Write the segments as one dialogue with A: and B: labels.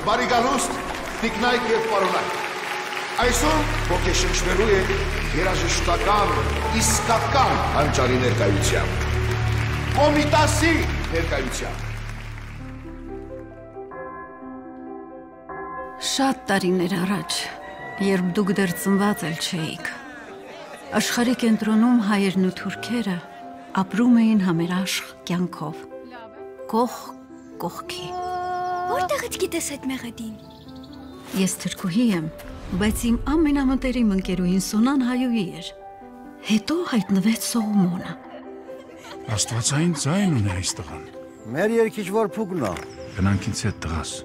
A: Բարիգալուստ, տիկնայք և պարոնայք։ Այսօր ոգեշնչվելու է երաժշտական, իսկական հանճարի ներկայությամբ։ Կոմիտասի ներկայությամբ։
B: Շատ տարիներ առաջ, երբ դուք դեռ ծնված էլ չէիք, աշխարհի կենտրոնում հայերն ու թուրքերը ապրում էին համերաշխ կյանքով։ Կող կողքի։
C: Որտեղից գիտես այդ մեղեդին։
B: Ես թրքուհի եմ, բայց իմ ամենամտերիմ ընկերուհին Սոնան հայուհի էր։ Հետո հայտնվեց Սողոմոնը։
D: Աստվածային ձայն ունի այս տղան։
E: Մեր երկիչ որ փուկն է։
D: Գնանք ինձ հետ տղաս։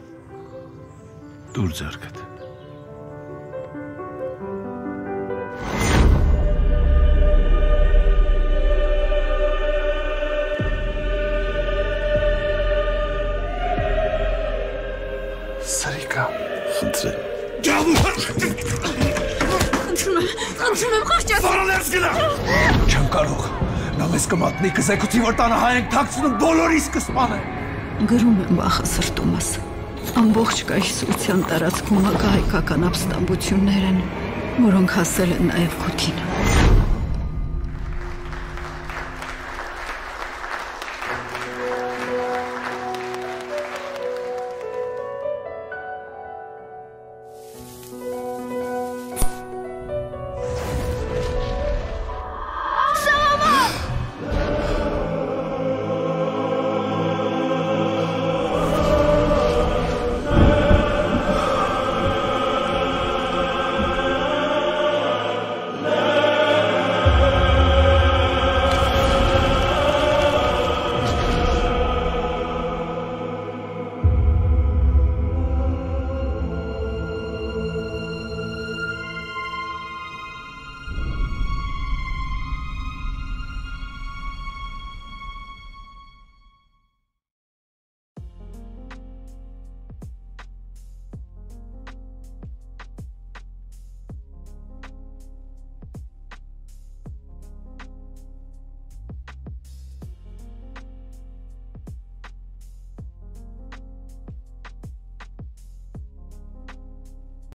D: Դուր ձեռքդ։
A: Սրիկա,
E: Խնդրեմ։
C: Խնդրում եմ, խնդրում եմ, խղճաց։
E: Վարալերս գնա։ Չեմ կարող։ Նա մեզ կմատնի, կզեկուցի, որ տանը հայ ենք թաքցնում, բոլորիս կսպանե։
B: Գրում եմ վախը սրտումս։ Ամբողջ կայսրության տարածքում ակա հայկական ապստամբություններ են, որոնք հասել են նաև քութին։